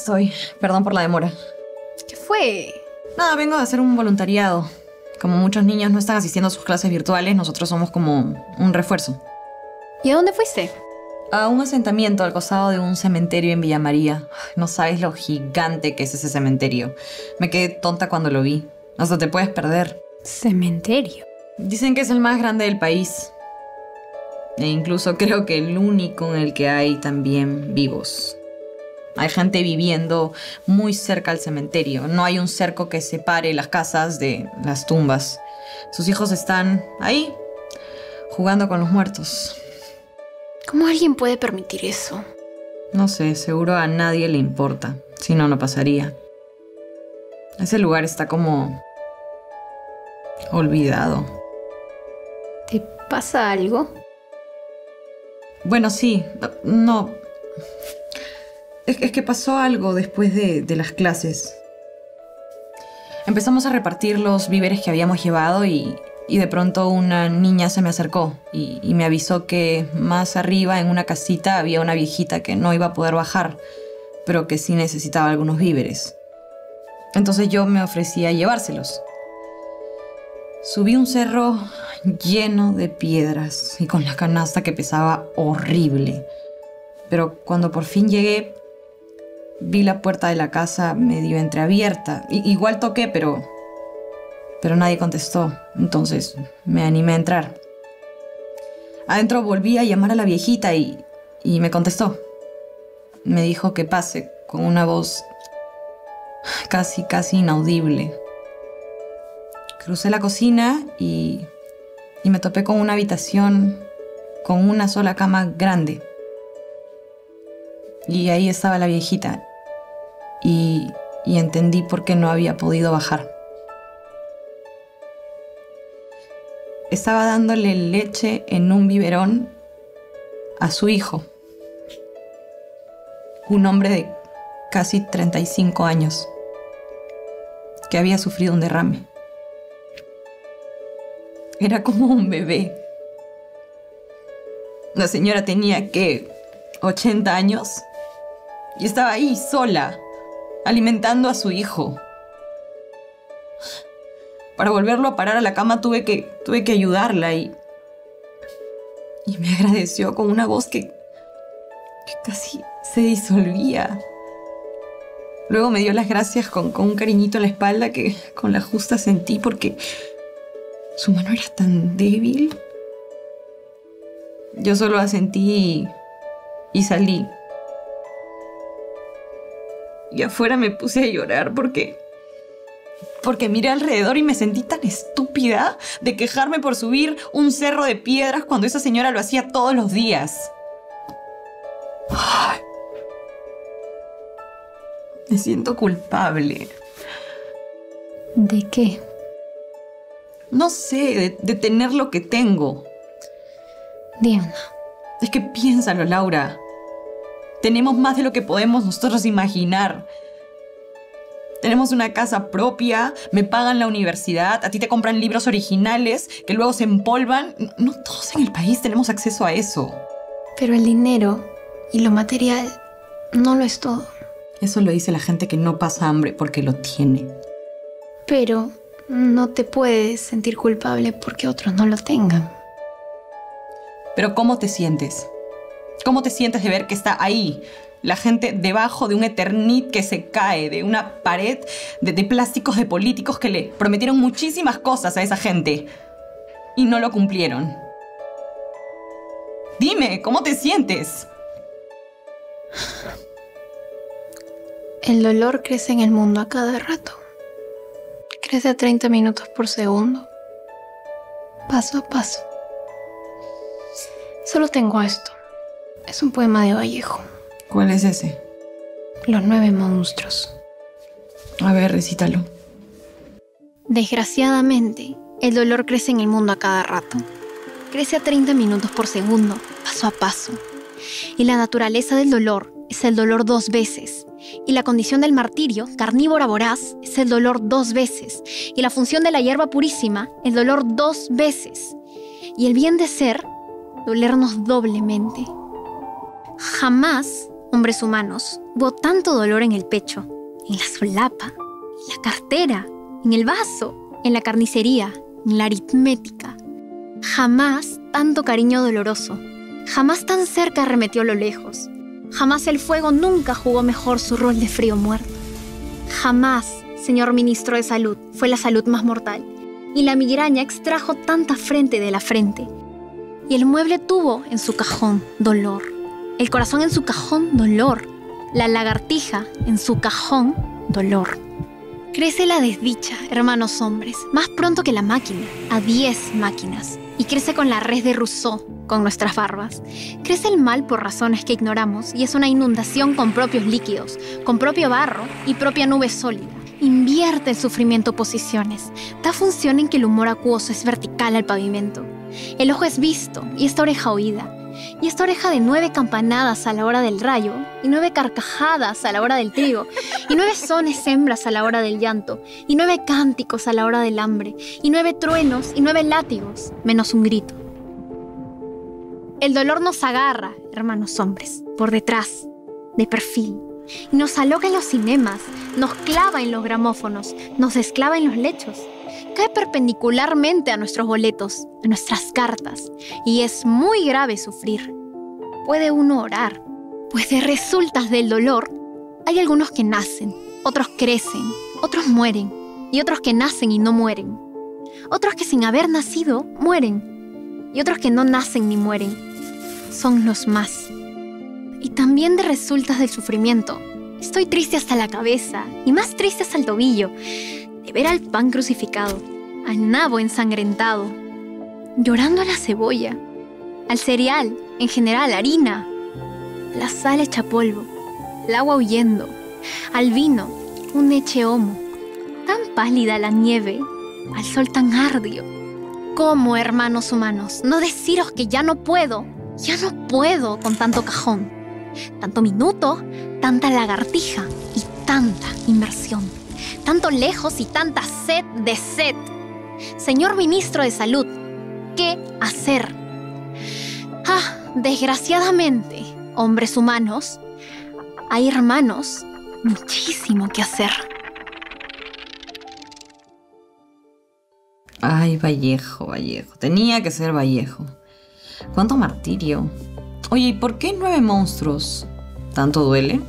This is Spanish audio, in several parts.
Estoy. Perdón por la demora. ¿Qué fue? Nada, vengo a hacer un voluntariado. Como muchos niños no están asistiendo a sus clases virtuales, nosotros somos como un refuerzo. ¿Y a dónde fuiste? A un asentamiento al costado de un cementerio en Villa María. No sabes lo gigante que es ese cementerio. Me quedé tonta cuando lo vi. Hasta te puedes perder. Cementerio. Dicen que es el más grande del país. E incluso creo que el único en el que hay también vivos. Hay gente viviendo muy cerca al cementerio. No hay un cerco que separe las casas de las tumbas. Sus hijos están ahí, jugando con los muertos. ¿Cómo alguien puede permitir eso? No sé, seguro a nadie le importa. Si no, no pasaría. Ese lugar está como... olvidado. ¿Te pasa algo? Bueno, sí. No. Es, que pasó algo después de, las clases. Empezamos a repartir los víveres que habíamos llevado y, y de pronto una niña se me acercó y, y me avisó que más arriba en una casita había una viejita que no iba a poder bajar, pero que sí necesitaba algunos víveres. Entonces yo me ofrecí a llevárselos. Subí un cerro lleno de piedras y con la canasta que pesaba horrible. Pero cuando por fin llegué, vi la puerta de la casa medio entreabierta. Igual toqué, pero pero nadie contestó. Entonces me animé a entrar. Adentro volví a llamar a la viejita y, y me contestó. Me dijo que pase con una voz casi, casi inaudible. Crucé la cocina y, y me topé con una habitación con una sola cama grande. Y ahí estaba la viejita. Y, entendí por qué no había podido bajar. estaba dándole leche en un biberón a su hijo, un hombre de casi 35 años, que había sufrido un derrame. Era como un bebé. La señora tenía que 80 años y estaba ahí sola, alimentando a su hijo. Para volverlo a parar a la cama tuve que, tuve que ayudarla y, y me agradeció con una voz que, que casi se disolvía. Luego me dio las gracias con, con un cariñito en la espalda que con la justa sentí porque su mano era tan débil. Yo solo la sentí y, y salí. Y afuera me puse a llorar porque porque miré alrededor y me sentí tan estúpida de quejarme por subir un cerro de piedras cuando esa señora lo hacía todos los días. Ay. Me siento culpable. ¿De qué? No sé, de, de, tener lo que tengo. Diana. Es que piénsalo, Laura. Tenemos más de lo que podemos nosotros imaginar. Tenemos una casa propia, me pagan la universidad, a ti te compran libros originales que luego se empolvan. No todos en el país tenemos acceso a eso. Pero el dinero y lo material no lo es todo. Eso lo dice la gente que no pasa hambre porque lo tiene. Pero no te puedes sentir culpable porque otros no lo tengan. Pero ¿cómo te sientes? ¿Cómo te sientes de ver que está ahí, la gente debajo de un Eternit que se cae, de una pared de, plásticos de políticos que le prometieron muchísimas cosas a esa gente y no lo cumplieron. Dime, ¿cómo te sientes? El dolor crece en el mundo a cada rato. Crece a 30 minutos por segundo. Paso a paso. Solo tengo esto. Es un poema de Vallejo. ¿Cuál es ese? Los nueve monstruos. A ver, recítalo. Desgraciadamente, el dolor crece en el mundo a cada rato. Crece a 30 minutos por segundo, paso a paso. Y la naturaleza del dolor es el dolor dos veces. Y la condición del martirio, carnívora voraz, es el dolor dos veces. Y la función de la hierba purísima, el dolor dos veces. Y el bien de ser, dolernos doblemente. Jamás Hombres humanos, hubo tanto dolor en el pecho, en la solapa, en la cartera, en el vaso, en la carnicería, en la aritmética. Jamás tanto cariño doloroso. Jamás tan cerca arremetió lo lejos. Jamás el fuego nunca jugó mejor su rol de frío muerto. Jamás, señor ministro de Salud, fue la salud más mortal. Y la migraña extrajo tanta frente de la frente. Y el mueble tuvo en su cajón dolor. El corazón en su cajón dolor. La lagartija en su cajón dolor. Crece la desdicha, hermanos hombres, más pronto que la máquina, a 10 máquinas. Y crece con la red de Rousseau, con nuestras barbas. Crece el mal por razones que ignoramos y es una inundación con propios líquidos, con propio barro y propia nube sólida. Invierte el sufrimiento posiciones. Da función en que el humor acuoso es vertical al pavimento. El ojo es visto y esta oreja oída y esta oreja de nueve campanadas a la hora del rayo, y nueve carcajadas a la hora del trigo, y nueve sones hembras a la hora del llanto, y nueve cánticos a la hora del hambre, y nueve truenos y nueve látigos, menos un grito. El dolor nos agarra, hermanos hombres, por detrás, de perfil, y nos aloca en los cinemas, nos clava en los gramófonos, nos esclava en los lechos, cae perpendicularmente a nuestros boletos, a nuestras cartas, y es muy grave sufrir. Puede uno orar, pues de resultas del dolor hay algunos que nacen, otros crecen, otros mueren, y otros que nacen y no mueren. Otros que sin haber nacido mueren, y otros que no nacen ni mueren. Son los más. Y también de resultas del sufrimiento. Estoy triste hasta la cabeza, y más triste hasta el tobillo, de ver al pan crucificado, al nabo ensangrentado, llorando a la cebolla, al cereal, en general harina, la sal hecha polvo, el agua huyendo, al vino, un eche homo, tan pálida la nieve, al sol tan ardio. ¿Cómo, hermanos humanos, no deciros que ya no puedo, ya no puedo con tanto cajón, tanto minuto, tanta lagartija y tanta inversión? Tanto lejos y tanta sed de sed. Señor ministro de Salud, ¿qué hacer? Ah, desgraciadamente, hombres humanos, hay hermanos, muchísimo que hacer. Ay, Vallejo, Vallejo. Tenía que ser Vallejo. ¿Cuánto martirio? Oye, ¿y por qué nueve monstruos? ¿Tanto duele?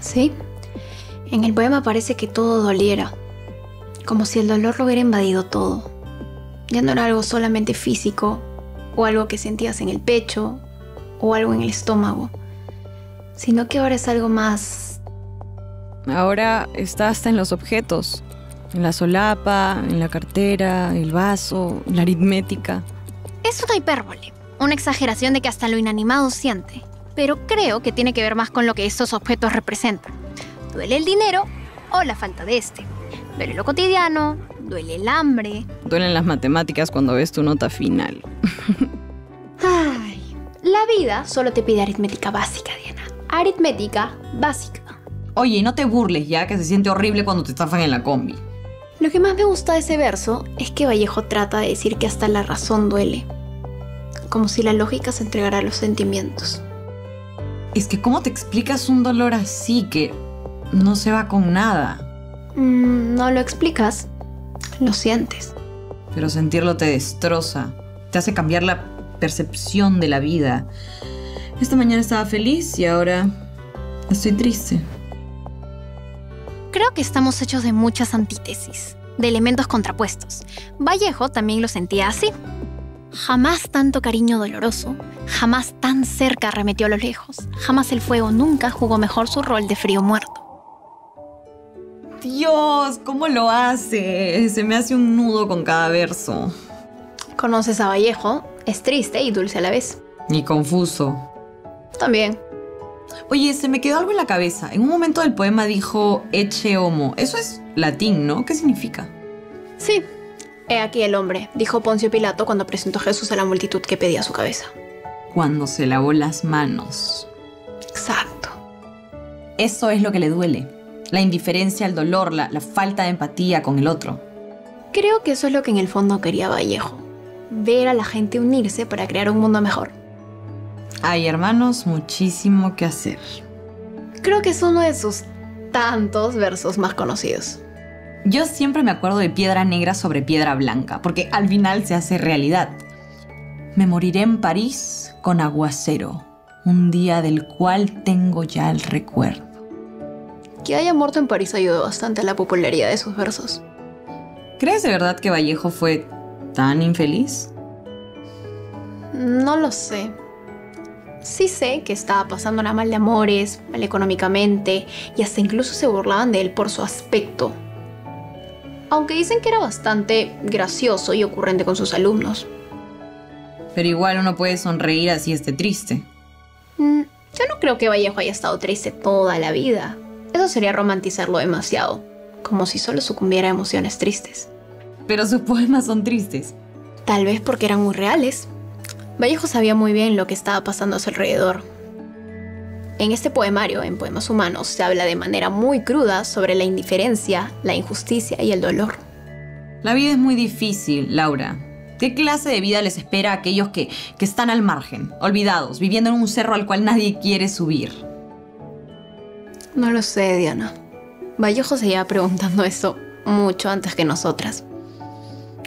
Sí, en el poema parece que todo doliera, como si el dolor lo hubiera invadido todo. Ya no era algo solamente físico, o algo que sentías en el pecho, o algo en el estómago, sino que ahora es algo más... Ahora está hasta en los objetos, en la solapa, en la cartera, el vaso, la aritmética. Es una hipérbole, una exageración de que hasta lo inanimado siente, pero creo que tiene que ver más con lo que estos objetos representan. Duele el dinero o la falta de este. Duele lo cotidiano, duele el hambre. Duelen las matemáticas cuando ves tu nota final. Ay, la vida solo te pide aritmética básica, Diana. Aritmética básica. Oye, no te burles ya, que se siente horrible cuando te estafan en la combi. Lo que más me gusta de ese verso es que Vallejo trata de decir que hasta la razón duele. Como si la lógica se entregara a los sentimientos. Es que, ¿cómo te explicas un dolor así que no se va con nada. Mm, no lo explicas, lo sientes. Pero sentirlo te destroza, te hace cambiar la percepción de la vida. Esta mañana estaba feliz y ahora estoy triste. Creo que estamos hechos de muchas antítesis, de elementos contrapuestos. Vallejo también lo sentía así. Jamás tanto cariño doloroso, jamás tan cerca arremetió a lo lejos, jamás el fuego nunca jugó mejor su rol de frío muerto. Dios, ¿cómo lo hace? Se me hace un nudo con cada verso. Conoces a Vallejo, es triste y dulce a la vez. Y confuso. También. Oye, se me quedó algo en la cabeza. En un momento del poema dijo eche homo. Eso es latín, ¿no? ¿Qué significa? Sí. He aquí el hombre, dijo Poncio Pilato cuando presentó a Jesús a la multitud que pedía su cabeza. Cuando se lavó las manos. Exacto. Eso es lo que le duele la indiferencia al dolor, la, falta de empatía con el otro. Creo que eso es lo que en el fondo quería Vallejo, ver a la gente unirse para crear un mundo mejor. Hay hermanos muchísimo que hacer. Creo que es uno de sus tantos versos más conocidos. Yo siempre me acuerdo de piedra negra sobre piedra blanca, porque al final se hace realidad. Me moriré en París con aguacero, un día del cual tengo ya el recuerdo. Que haya muerto en París ayudó bastante a la popularidad de sus versos. ¿Crees de verdad que Vallejo fue tan infeliz? No lo sé. Sí sé que estaba pasando una mal de amores, mal económicamente, y hasta incluso se burlaban de él por su aspecto. Aunque dicen que era bastante gracioso y ocurrente con sus alumnos. Pero igual uno puede sonreír así esté triste. Mm, yo no creo que Vallejo haya estado triste toda la vida. Eso sería romantizarlo demasiado, como si solo sucumbiera a emociones tristes. Pero sus poemas son tristes. Tal vez porque eran muy reales. Vallejo sabía muy bien lo que estaba pasando a su alrededor. En este poemario, en Poemas Humanos, se habla de manera muy cruda sobre la indiferencia, la injusticia y el dolor. La vida es muy difícil, Laura. ¿Qué clase de vida les espera a aquellos que, que están al margen, olvidados, viviendo en un cerro al cual nadie quiere subir? No lo sé, Diana. Vallejo se lleva preguntando eso mucho antes que nosotras.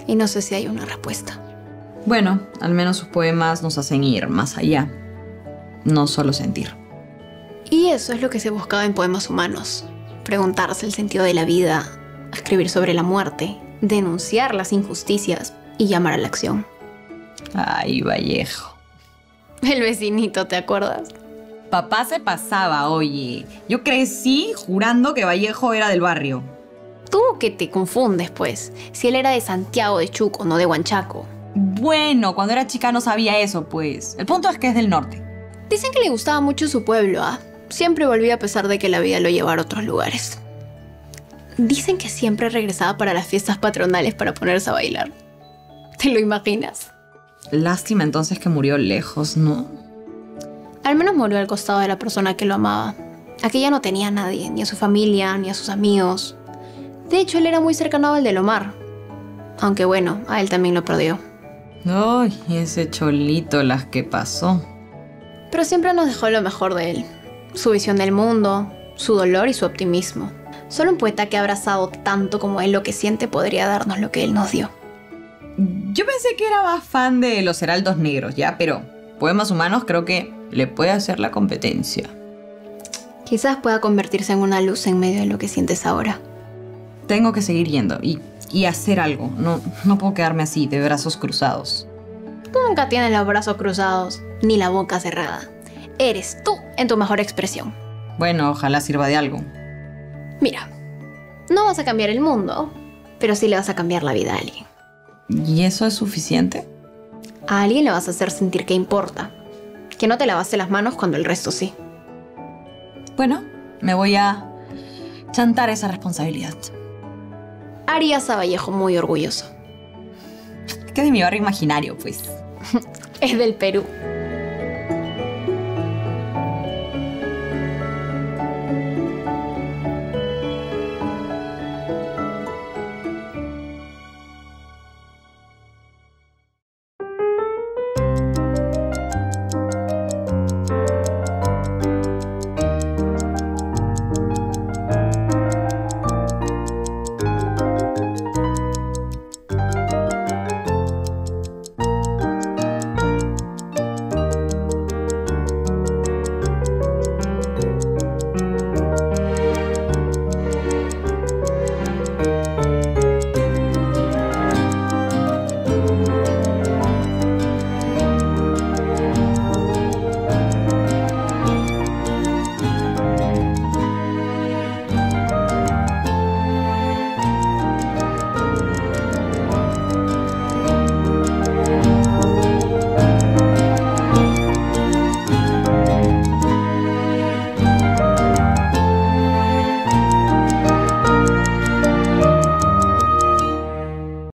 Y no sé si hay una respuesta. Bueno, al menos sus poemas nos hacen ir más allá, no solo sentir. Y eso es lo que se buscaba en Poemas Humanos. Preguntarse el sentido de la vida, escribir sobre la muerte, denunciar las injusticias y llamar a la acción. Ay, Vallejo. El vecinito, ¿te acuerdas? Papá se pasaba, oye. Yo crecí jurando que Vallejo era del barrio. Tú que te confundes, pues. Si él era de Santiago de Chuco, no de Huanchaco. Bueno, cuando era chica no sabía eso, pues. El punto es que es del norte. Dicen que le gustaba mucho su pueblo, ¿ah? Siempre volvía a pesar de que la vida lo llevara a otros lugares. Dicen que siempre regresaba para las fiestas patronales para ponerse a bailar. ¿Te lo imaginas? Lástima entonces que murió lejos, ¿no? Al menos murió al costado de la persona que lo amaba. Aquella no tenía a nadie, ni a su familia, ni a sus amigos. De hecho, él era muy cercano al de Lomar. Aunque bueno, a él también lo perdió. Ay, ese cholito las que pasó. Pero siempre nos dejó lo mejor de él. Su visión del mundo, su dolor y su optimismo. Solo un poeta que ha abrazado tanto como él lo que siente podría darnos lo que él nos dio. Yo pensé que era más fan de los heraldos negros, ya, pero poemas humanos creo que le puede hacer la competencia. Quizás pueda convertirse en una luz en medio de lo que sientes ahora. Tengo que seguir yendo y, y hacer algo. No, no puedo quedarme así, de brazos cruzados. Tú nunca tienes los brazos cruzados, ni la boca cerrada. Eres tú en tu mejor expresión. Bueno, ojalá sirva de algo. Mira, no vas a cambiar el mundo, pero sí le vas a cambiar la vida a alguien. ¿Y eso es suficiente? A alguien le vas a hacer sentir que importa. Que no te lavaste las manos cuando el resto sí. Bueno, me voy a chantar esa responsabilidad. Harías a Vallejo muy orgulloso. Es que de mi barrio imaginario, pues. es del Perú.